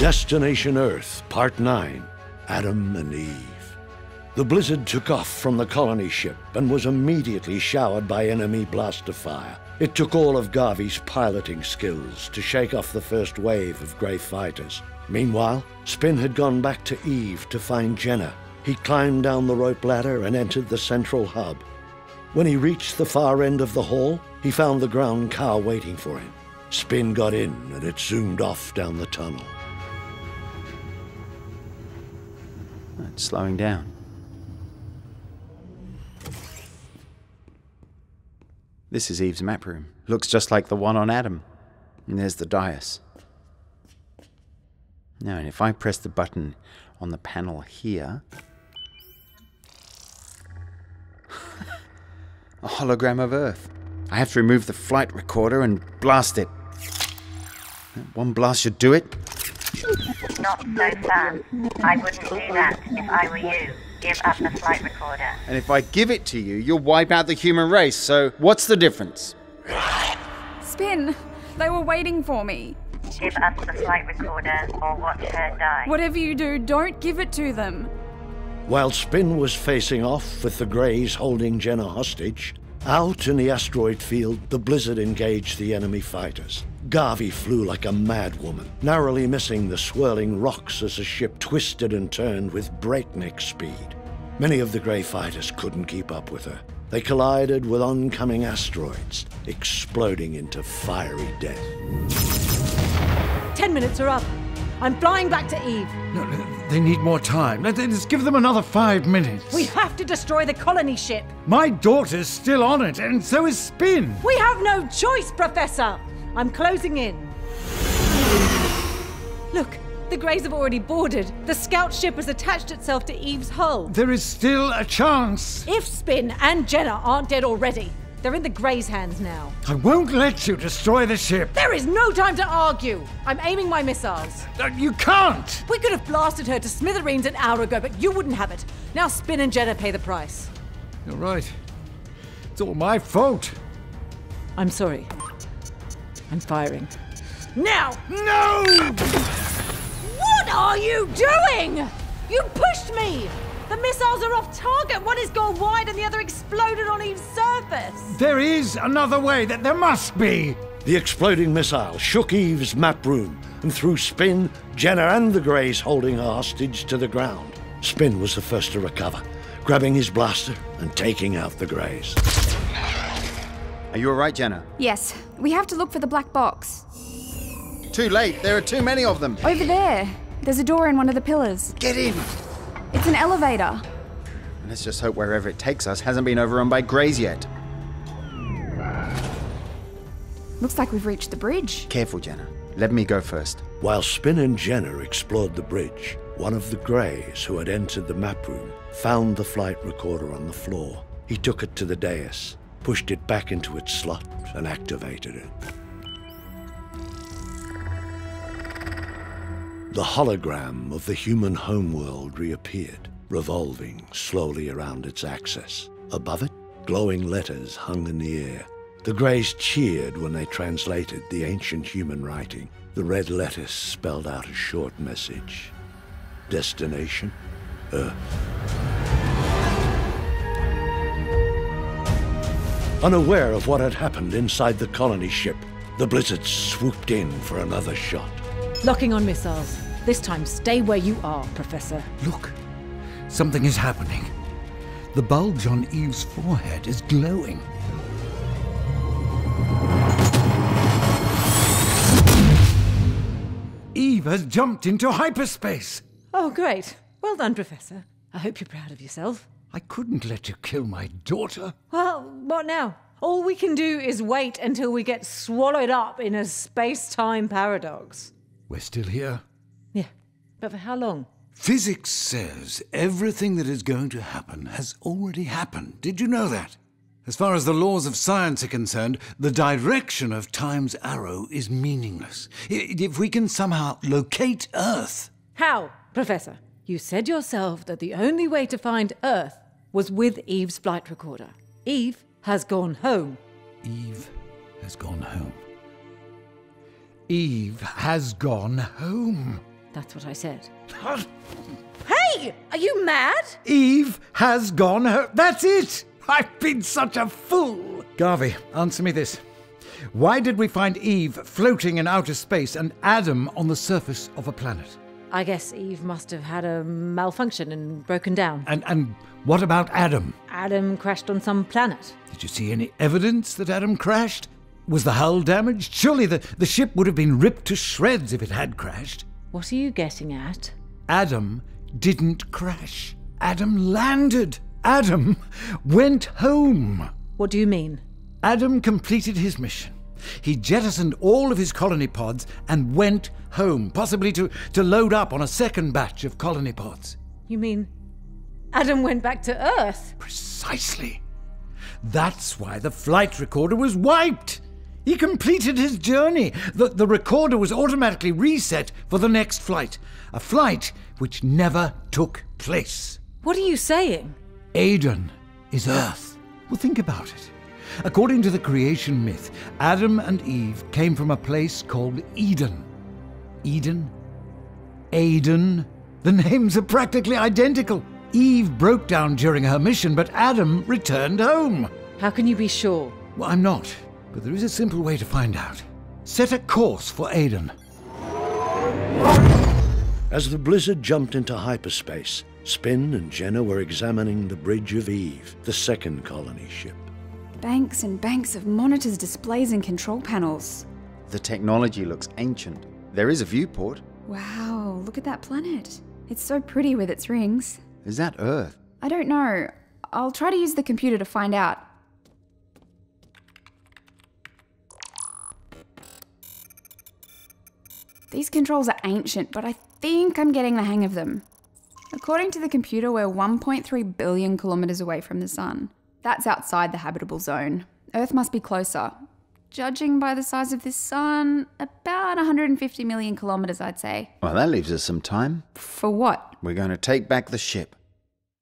Destination Earth, Part 9 Adam and Eve. The blizzard took off from the colony ship and was immediately showered by enemy blaster fire. It took all of Garvey's piloting skills to shake off the first wave of Grey fighters. Meanwhile, Spin had gone back to Eve to find Jenna. He climbed down the rope ladder and entered the central hub. When he reached the far end of the hall, he found the ground car waiting for him. Spin got in and it zoomed off down the tunnel. Slowing down. This is Eve's map room. Looks just like the one on Adam. And there's the dais. Now, and if I press the button on the panel here, a hologram of Earth. I have to remove the flight recorder and blast it. One blast should do it. Not so fast. I wouldn't do that if I were you. Give up the flight recorder. And if I give it to you, you'll wipe out the human race. So, what's the difference? Spin! They were waiting for me. Give us the flight recorder or watch her die. Whatever you do, don't give it to them. While Spin was facing off with the Greys holding Jenna hostage, out in the asteroid field, the blizzard engaged the enemy fighters. Garvey flew like a madwoman, narrowly missing the swirling rocks as the ship twisted and turned with breakneck speed. Many of the Grey fighters couldn't keep up with her. They collided with oncoming asteroids, exploding into fiery death. Ten minutes are up. I'm flying back to Eve. No, no, they need more time. Let- Let's give them another five minutes. We have to destroy the colony ship. My daughter's still on it, and so is Spin. We have no choice, Professor. I'm closing in. Look, the Greys have already boarded. The scout ship has attached itself to Eve's hull. There is still a chance. If Spin and Jenna aren't dead already, they're in the Greys' hands now. I won't let you destroy the ship. There is no time to argue. I'm aiming my missiles. Uh, You can't. We could have blasted her to smithereens an hour ago, but you wouldn't have it. Now Spin and Jenna pay the price. You're right. It's all my fault. I'm sorry. I'm firing. Now! No! What are you doing? You pushed me! The missiles are off target. One has gone wide and the other exploded on Eve's surface. There is another way. That there must be. The exploding missile shook Eve's map room and threw Spin, Jenna, and the Greys holding her hostage to the ground. Spin was the first to recover, grabbing his blaster and taking out the Greys. Are you alright, Jenna? Yes, we have to look for the black box. Too late. There are too many of them. Over there. There's a door in one of the pillars. Get in. It's an elevator. Let's just hope wherever it takes us hasn't been overrun by greys yet. Looks like we've reached the bridge. Careful, Jenna. Let me go first. While Spin and Jenna explored the bridge, one of the Greys who had entered the map room found the flight recorder on the floor. He took it to the dais, pushed it back into its slot, and activated it. The hologram of the human homeworld reappeared, revolving slowly around its axis. Above it, glowing letters hung in the air. The Greys cheered when they translated the ancient human writing. The red letters spelled out a short message. Destination, Earth. Unaware of what had happened inside the colony ship, the Blizzard swooped in for another shot. Locking on missiles. This time, stay where you are, Professor. Look, something is happening. The bulge on Eve's forehead is glowing. Eve has jumped into hyperspace. Oh, great. Well done, Professor. I hope you're proud of yourself. I couldn't let you kill my daughter. Well, what now? All we can do is wait until we get swallowed up in a space time paradox. We're still here. Yeah, but for how long? Physics says everything that is going to happen has already happened. Did you know that? As far as the laws of science are concerned, the direction of time's arrow is meaningless. If we can somehow locate Earth, How, Professor? You said yourself that the only way to find Earth was with Eve's flight recorder. Eve has gone home. Eve has gone home. Eve has gone home. That's what I said. hey! Are you mad? Eve has gone. Her- That's it! I've been such a fool! Garvey, answer me this. Why did we find Eve floating in outer space and Adam on the surface of a planet? I guess Eve must have had a malfunction and broken down. And, and what about Adam? Adam crashed on some planet. Did you see any evidence that Adam crashed? Was the hull damaged? Surely the, the ship would have been ripped to shreds if it had crashed. What are you getting at? Adam didn't crash. Adam landed. Adam went home. What do you mean? Adam completed his mission. He jettisoned all of his colony pods and went home, possibly to, to load up on a second batch of colony pods. You mean Adam went back to Earth? Precisely. That's why the flight recorder was wiped. He completed his journey. The, the recorder was automatically reset for the next flight, a flight which never took place. What are you saying? Aden is Earth. Well, think about it. According to the creation myth, Adam and Eve came from a place called Eden. Eden? Aden? The names are practically identical. Eve broke down during her mission, but Adam returned home. How can you be sure? Well, I'm not, but there is a simple way to find out. Set a course for Aden. As the blizzard jumped into hyperspace, Spin and Jenna were examining the Bridge of Eve, the second colony ship. Banks and banks of monitors, displays, and control panels. The technology looks ancient. There is a viewport. Wow, look at that planet. It's so pretty with its rings. Is that Earth? I don't know. I'll try to use the computer to find out. These controls are ancient, but I think I'm getting the hang of them. According to the computer, we're 1.3 billion kilometers away from the sun. That's outside the habitable zone. Earth must be closer. Judging by the size of this sun, about 150 million kilometers, I'd say. Well, that leaves us some time. For what? We're going to take back the ship.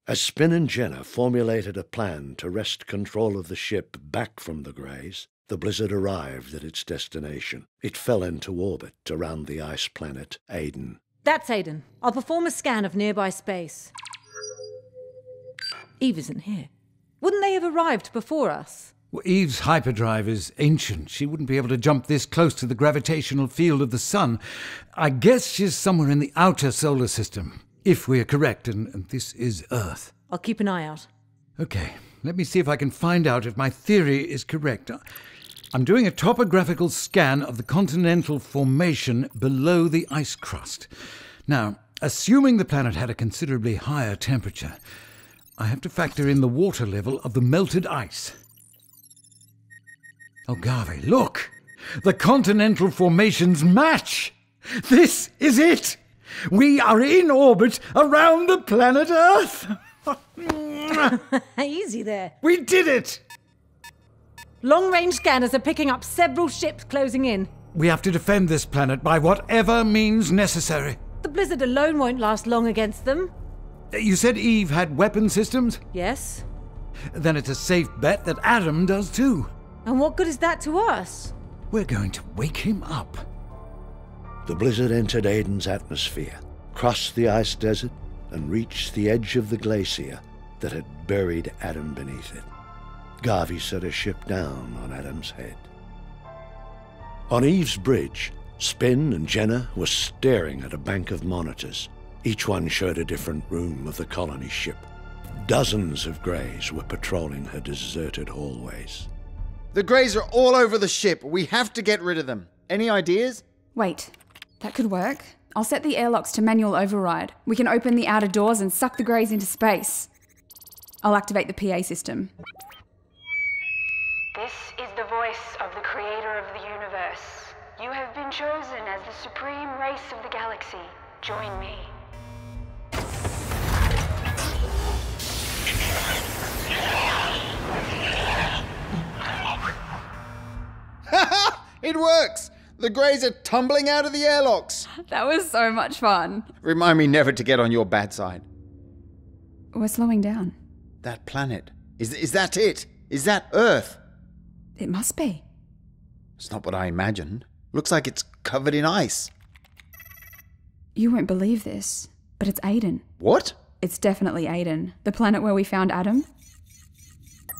As Spin and Jenna formulated a plan to wrest control of the ship back from the Greys, the blizzard arrived at its destination. It fell into orbit around the ice planet Aden. That's Aiden. I'll perform a scan of nearby space. Eve isn't here. Wouldn't they have arrived before us? Well, Eve's hyperdrive is ancient. She wouldn't be able to jump this close to the gravitational field of the sun. I guess she's somewhere in the outer solar system, if we're correct, and, and this is Earth. I'll keep an eye out. Okay, let me see if I can find out if my theory is correct. I'm doing a topographical scan of the continental formation below the ice crust. Now, assuming the planet had a considerably higher temperature, I have to factor in the water level of the melted ice. Oh, Garvey, look! The continental formations match! This is it! We are in orbit around the planet Earth! Easy there. we did it! Long range scanners are picking up several ships closing in. We have to defend this planet by whatever means necessary. The blizzard alone won't last long against them. You said Eve had weapon systems? Yes? Then it's a safe bet that Adam does too. And what good is that to us? We're going to wake him up. The blizzard entered Aden's atmosphere, crossed the ice desert, and reached the edge of the glacier that had buried Adam beneath it. Garvey set a ship down on Adam's head. On Eve's bridge, Spin and Jenna were staring at a bank of monitors. Each one showed a different room of the colony ship. Dozens of Greys were patrolling her deserted hallways. The Greys are all over the ship. We have to get rid of them. Any ideas? Wait, that could work. I'll set the airlocks to manual override. We can open the outer doors and suck the greys into space. I'll activate the PA system. This is the voice of the creator of the universe. You have been chosen as the supreme race of the galaxy. Join me. It works! The Greys are tumbling out of the airlocks. That was so much fun. Remind me never to get on your bad side. We're slowing down. That planet. Is, is that it? Is that Earth? It must be. It's not what I imagined. Looks like it's covered in ice. You won't believe this, but it's Aiden. What? It's definitely Aiden, the planet where we found Adam.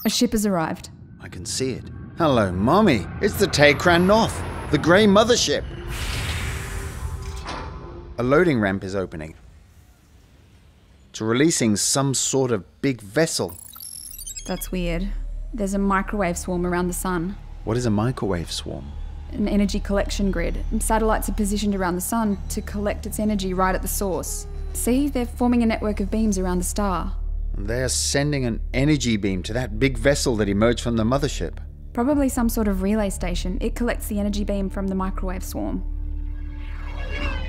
A ship has arrived. I can see it. Hello, Mommy. It's the Tekran Noth, the grey mothership. A loading ramp is opening. It's releasing some sort of big vessel. That's weird. There's a microwave swarm around the sun, What is a microwave swarm? an energy collection grid. Satellites are positioned around the sun to collect its energy right at the source. See, they're forming a network of beams around the star. They are sending an energy beam to that big vessel that emerged from the mothership. Probably some sort of relay station. It collects the energy beam from the microwave swarm.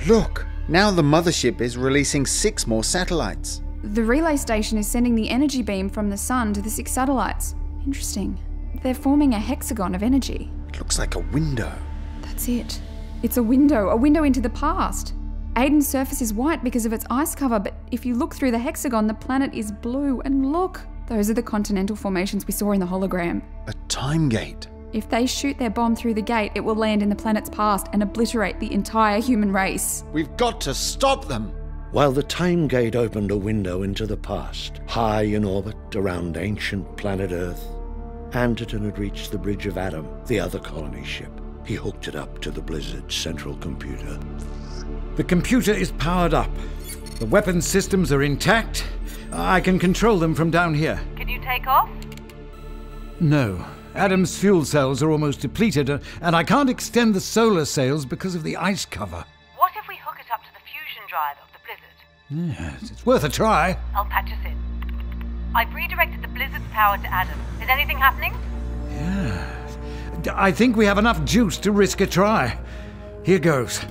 Look, now the mothership is releasing six more satellites. The relay station is sending the energy beam from the sun to the six satellites. Interesting. They're forming a hexagon of energy. It looks like a window. That's it. It's a window, a window into the past. Aiden's surface is white because of its ice cover, but if you look through the hexagon, the planet is blue. And look, those are the continental formations we saw in the hologram. A time gate. If they shoot their bomb through the gate, it will land in the planet's past and obliterate the entire human race. We've got to stop them. While the time gate opened a window into the past, high in orbit around ancient planet Earth, Anderton had reached the Bridge of Adam, the other colony ship. He hooked it up to the Blizzard's central computer. The computer is powered up. The weapons systems are intact. I can control them from down here. Can you take off? No. Adam's fuel cells are almost depleted, uh, and I can't extend the solar sails because of the ice cover. What if we hook it up to the fusion drive of the Blizzard? Yes, it's worth a try. I'll patch us in. I've redirected the Blizzard's power to Adam. Is anything happening? Yeah. I think we have enough juice to risk a try. Here goes.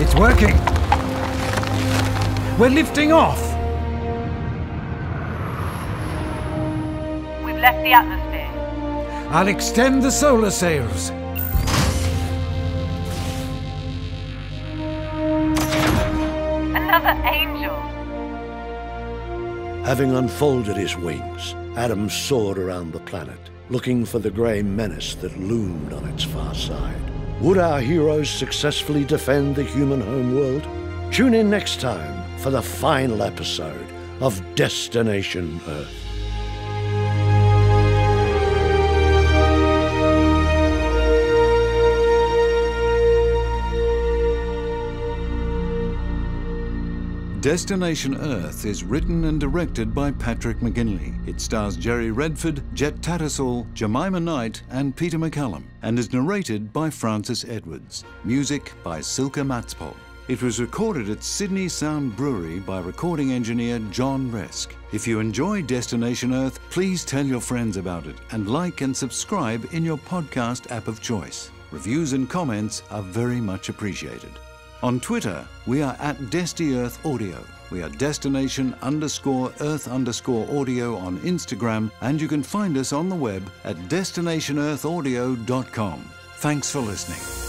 It's working. We're lifting off. We've left the atmosphere. I'll extend the solar sails. Another angel. Having unfolded his wings, Adam soared around the planet, looking for the grey menace that loomed on its far side. Would our heroes successfully defend the human homeworld? Tune in next time for the final episode of Destination Earth. Destination Earth is written and directed by Patrick McGinley. It stars Jerry Retford, Jett Tattersall, Jemimah Knight, and Peter McAllum, and is narrated by Francis Edwards. Music by Silke Matzpohl. It was recorded at Sydney Sound Brewery by recording engineer John Hresc. If you enjoy Destination Earth, please tell your friends about it and like and subscribe in your podcast app of choice. Reviews and comments are very much appreciated. On Twitter, we are at Desti Earth Audio. We are destination underscore earth underscore audio on Instagram, and you can find us on the web at destinationearthaudio.com. Thanks for listening.